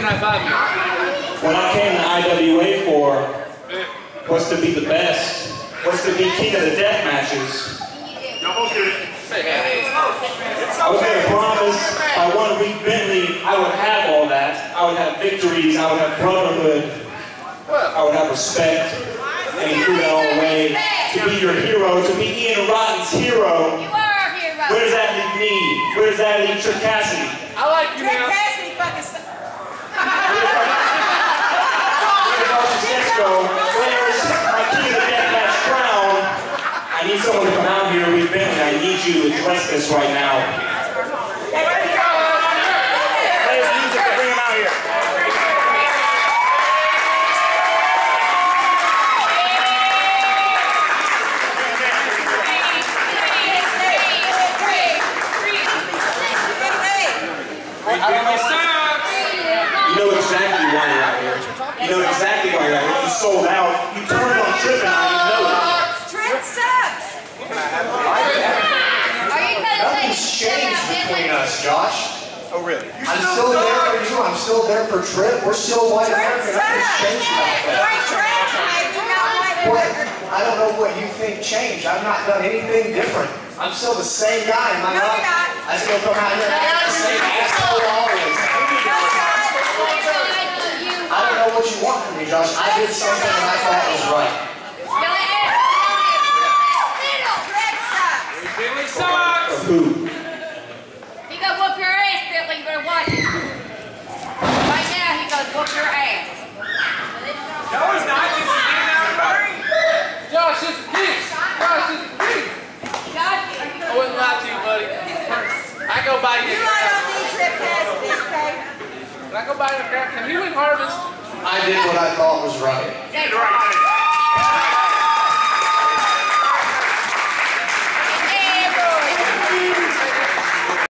When I came to IWA for was to be the best, was to be king of the death matches. I was going to promise by one week Bentley I would have all that. I would have victories, I would have brotherhood, I would have respect, and he threw that all away. To be your hero, to be Ian Rotten's hero. You are our hero. Where does that leave me? Where does that leave Trick I like you now. Architecto? Where's my King of the Deathmatch crown? I need someone to come out here with Bentley. I need you to address this right now. Play his music to bring him out here. You know exactly why you're out here. You know exactly why out. You sold out. You turned on Tripp and I didn't know it. Trent sucks. Nothing's changed between us, Josh. Oh, really? I'm still there for you. I'm still there for Tripp. We're still white Trent America. Nothing's sucks. changed about that. White trash, maybe not white What? I don't know what you think changed. I've not done anything different. I'm still the same guy. Am I No, not? you're not. I still come out here and act the same asshole always. I don't know what you want from me, Josh. I did something that I thought was right. Trent. Billy sucks. Of who? He gonna whoop your ass, Billy. You better watch it. Right now, he gonna whoop your ass. No, it's not. This is getting out of the. Josh is a pig. Josh is a pig. Josh, I wouldn't lie to you, buddy. I go by you. you might not need Tripp Cassidy, okay? When I go by the crap, can you win harvest? I did what I thought was right. Right.